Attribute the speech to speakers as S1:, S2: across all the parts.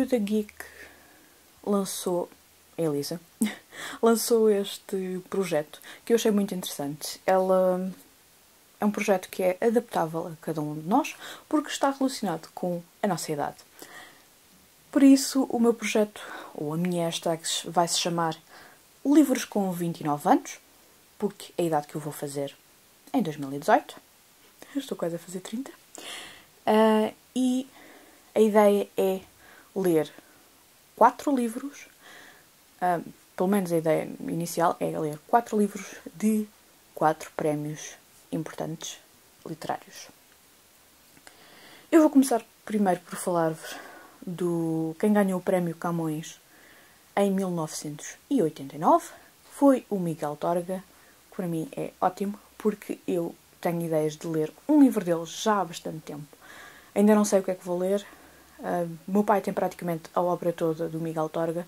S1: Miúda Geek lançou, a Elisa, lançou este projeto que eu achei muito interessante. Ela é um projeto que é adaptável a cada um de nós porque está relacionado com a nossa idade. Por isso, o meu projeto, ou a minha hashtag, vai se chamar Livros com 29 anos, porque é a idade que eu vou fazer em 2018. estou quase a fazer 30. Uh, e a ideia é ler quatro livros, uh, pelo menos a ideia inicial é ler quatro livros de quatro prémios importantes literários. Eu vou começar primeiro por falar-vos do quem ganhou o prémio Camões em 1989 foi o Miguel Torga, que para mim é ótimo porque eu tenho ideias de ler um livro dele já há bastante tempo. Ainda não sei o que é que vou ler. Uh, meu pai tem praticamente a obra toda do Miguel Torga.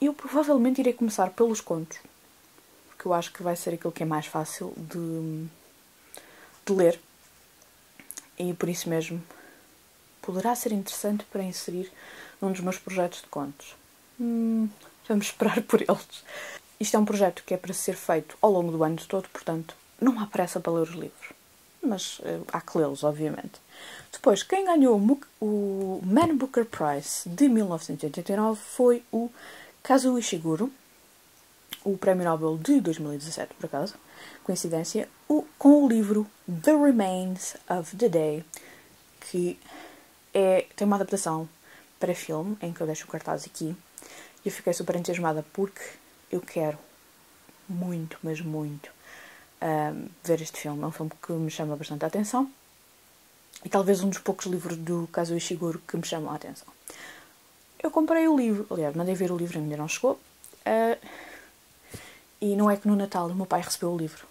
S1: Eu provavelmente irei começar pelos contos, porque eu acho que vai ser aquilo que é mais fácil de, de ler. E por isso mesmo poderá ser interessante para inserir num dos meus projetos de contos. Hum, vamos esperar por eles. Isto é um projeto que é para ser feito ao longo do ano todo, portanto, não há pressa para ler os livros. Mas uh, há que lê-los, obviamente. Depois, quem ganhou o Man Booker Prize de 1989 foi o Kazuo Ishiguro, o Prémio Nobel de 2017, por acaso, coincidência, o, com o livro The Remains of the Day, que é, tem uma adaptação para filme, em que eu deixo o cartaz aqui. E eu fiquei super entusiasmada porque eu quero muito, mas muito, um, ver este filme. É um filme que me chama bastante a atenção e talvez um dos poucos livros do Kazuo Ishiguro que me chamam a atenção. Eu comprei o livro, aliás, mandei ver o livro, ainda não chegou. Uh, e não é que no Natal o meu pai recebeu o livro.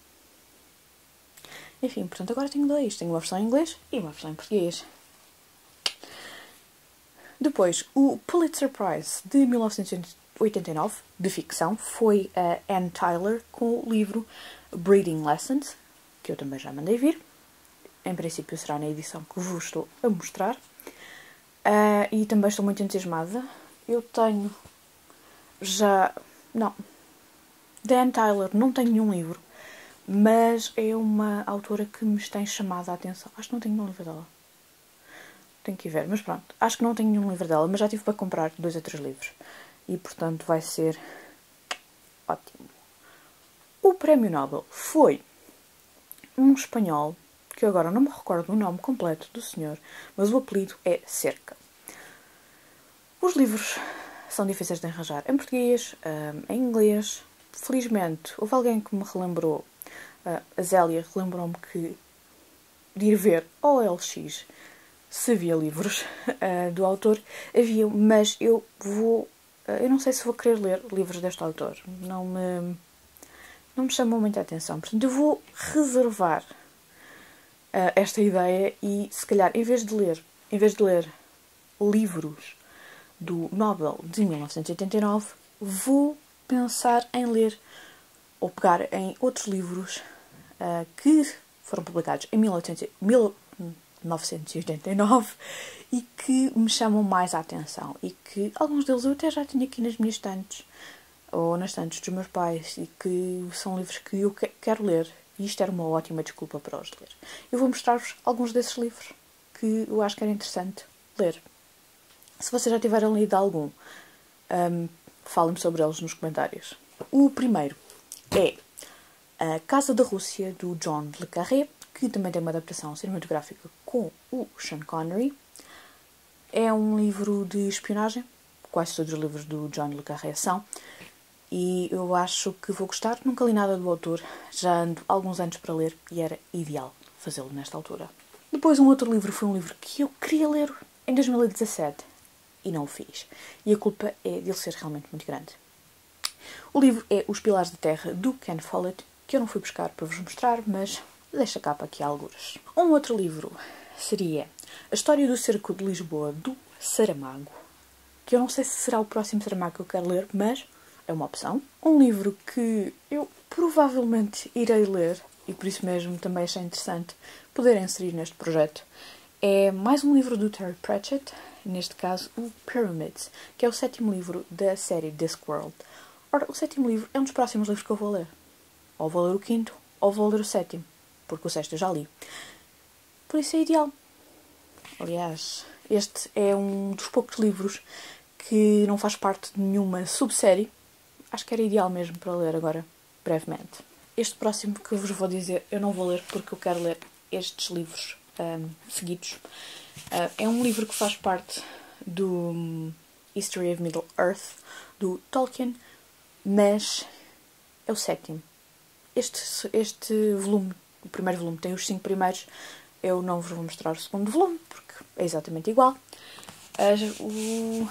S1: Enfim, portanto, agora tenho dois. Tenho uma versão em inglês e uma versão em português. Depois, o Pulitzer Prize de 1989, de ficção, foi a Anne Tyler com o livro Breeding Lessons, que eu também já mandei vir. Em princípio será na edição que vos estou a mostrar. Uh, e também estou muito entusiasmada. Eu tenho já. Não. Da Anne Tyler não tenho nenhum livro, mas é uma autora que me tem chamado a atenção. Acho que não tenho nenhum livro dela. Tenho que ir ver, mas pronto. Acho que não tenho nenhum livro dela, mas já tive para comprar dois ou três livros. E portanto vai ser ótimo. O prémio Nobel foi um espanhol, que eu agora não me recordo o nome completo do senhor, mas o apelido é Cerca. Os livros são difíceis de arranjar em português, hum, em inglês. Felizmente, houve alguém que me relembrou, a Zélia relembrou-me que de ir ver ao LX se havia livros uh, do autor, havia, mas eu vou. Eu não sei se vou querer ler livros deste autor. Não me. Não me chamou muita atenção. Portanto, eu vou reservar uh, esta ideia e, se calhar, em vez de ler, em vez de ler livros do Nobel de 1989, vou pensar em ler ou pegar em outros livros que foram publicados em 1800, 1989 e que me chamam mais a atenção e que alguns deles eu até já tinha aqui nas minhas estantes ou nas estantes dos meus pais e que são livros que eu quero ler e isto era uma ótima desculpa para os ler. Eu vou mostrar-vos alguns desses livros que eu acho que era interessante ler. Se vocês já tiverem lido algum, um, falem-me sobre eles nos comentários. O primeiro é A Casa da Rússia, do John Le Carré, que também tem uma adaptação cinematográfica com o Sean Connery. É um livro de espionagem, quase todos os livros do John Le Carré são, e eu acho que vou gostar. Nunca li nada do autor, já ando alguns anos para ler e era ideal fazê-lo nesta altura. Depois, um outro livro foi um livro que eu queria ler em 2017 e não o fiz. E a culpa é dele ser realmente muito grande. O livro é Os Pilares da Terra, do Ken Follett, que eu não fui buscar para vos mostrar, mas deixa cá para aqui alguns. Um outro livro seria A História do Cerco de Lisboa, do Saramago, que eu não sei se será o próximo Saramago que eu quero ler, mas é uma opção. Um livro que eu provavelmente irei ler, e por isso mesmo também achei interessante poder inserir neste projeto, é mais um livro do Terry Pratchett, neste caso o Pyramids, que é o sétimo livro da série Discworld. Ora, o sétimo livro é um dos próximos livros que eu vou ler. Ou vou ler o quinto, ou vou ler o sétimo, porque o sexto eu já li. Por isso é ideal. Aliás, este é um dos poucos livros que não faz parte de nenhuma subsérie. Acho que era ideal mesmo para ler agora, brevemente. Este próximo que vos vou dizer, eu não vou ler porque eu quero ler estes livros um, seguidos. Uh, é um livro que faz parte do um, History of Middle Earth, do Tolkien, mas é o sétimo. Este, este volume, o primeiro volume, tem os cinco primeiros. Eu não vos vou mostrar o segundo volume, porque é exatamente igual. O,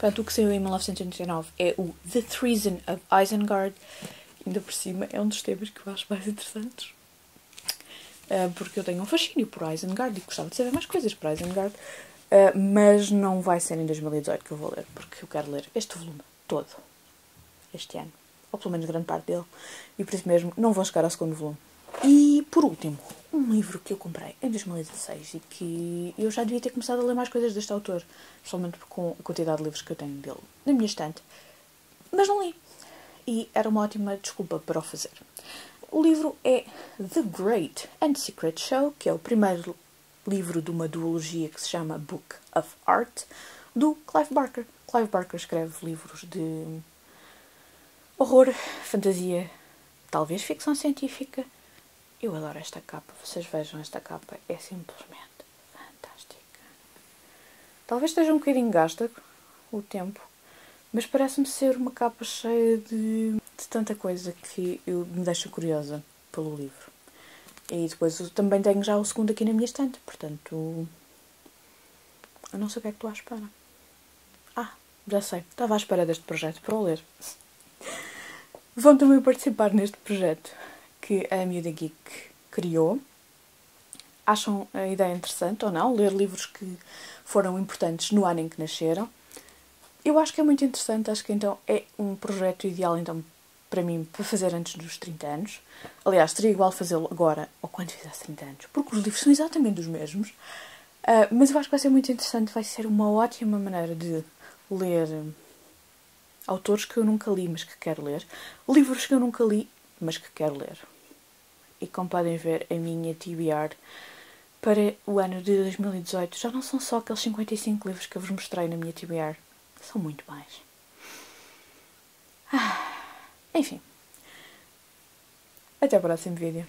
S1: Portanto, o que saiu em 1989 é o The Treason of Isengard. Ainda por cima, é um dos temas que eu acho mais interessantes. Uh, porque eu tenho um fascínio por Isengard e gostava de saber mais coisas por Isengard. Uh, mas não vai ser em 2018 que eu vou ler, porque eu quero ler este volume todo. Este ano. Ou pelo menos grande parte dele. E por isso mesmo não vou chegar ao segundo volume. E por último, um livro que eu comprei em 2016 e que eu já devia ter começado a ler mais coisas deste autor, somente com a quantidade de livros que eu tenho dele na minha estante, mas não li. E era uma ótima desculpa para o fazer. O livro é The Great and Secret Show, que é o primeiro livro de uma duologia que se chama Book of Art, do Clive Barker. Clive Barker escreve livros de horror, fantasia, talvez ficção científica eu adoro esta capa. Vocês vejam esta capa. É simplesmente fantástica. Talvez esteja um bocadinho gasta o tempo, mas parece-me ser uma capa cheia de, de tanta coisa que eu, me deixa curiosa pelo livro. E depois também tenho já o segundo aqui na minha estante, portanto. Eu não sei o que é que estou à espera. Ah, já sei. Estava à espera deste projeto para o ler. Vão também participar neste projeto que a Miúda Geek criou. Acham a ideia interessante ou não? Ler livros que foram importantes no ano em que nasceram. Eu acho que é muito interessante, acho que então é um projeto ideal então para mim para fazer antes dos 30 anos. Aliás, seria igual fazê-lo agora ou quando fizesse 30 anos, porque os livros são exatamente os mesmos. Uh, mas eu acho que vai ser muito interessante, vai ser uma ótima maneira de ler autores que eu nunca li, mas que quero ler, livros que eu nunca li, mas que quero ler e como podem ver, a minha TBR para o ano de 2018 já não são só aqueles 55 livros que eu vos mostrei na minha TBR, são muito mais. Ah, enfim. Até o próximo vídeo.